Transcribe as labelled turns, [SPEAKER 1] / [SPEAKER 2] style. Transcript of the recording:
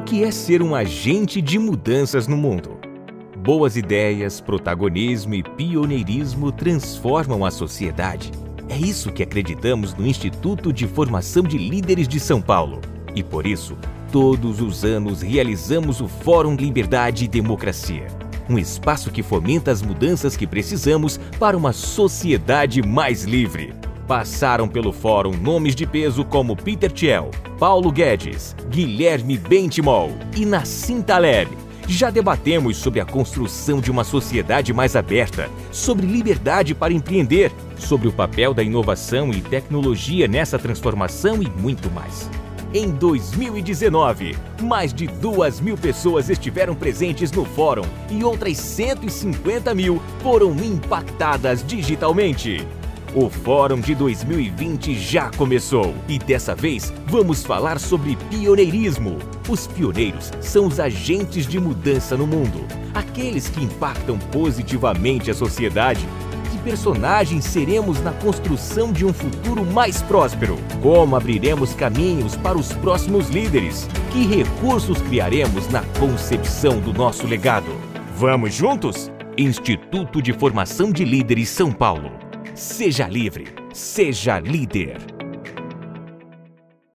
[SPEAKER 1] que é ser um agente de mudanças no mundo? Boas ideias, protagonismo e pioneirismo transformam a sociedade. É isso que acreditamos no Instituto de Formação de Líderes de São Paulo. E por isso, todos os anos realizamos o Fórum Liberdade e Democracia um espaço que fomenta as mudanças que precisamos para uma sociedade mais livre. Passaram pelo fórum nomes de peso como Peter Thiel, Paulo Guedes, Guilherme Bentimol e Nassim Taleb. Já debatemos sobre a construção de uma sociedade mais aberta, sobre liberdade para empreender, sobre o papel da inovação e tecnologia nessa transformação e muito mais. Em 2019, mais de 2 mil pessoas estiveram presentes no fórum e outras 150 mil foram impactadas digitalmente. O Fórum de 2020 já começou e dessa vez vamos falar sobre pioneirismo. Os pioneiros são os agentes de mudança no mundo, aqueles que impactam positivamente a sociedade personagens seremos na construção de um futuro mais próspero? Como abriremos caminhos para os próximos líderes? Que recursos criaremos na concepção do nosso legado? Vamos juntos? Instituto de Formação de Líderes São Paulo. Seja livre, seja líder.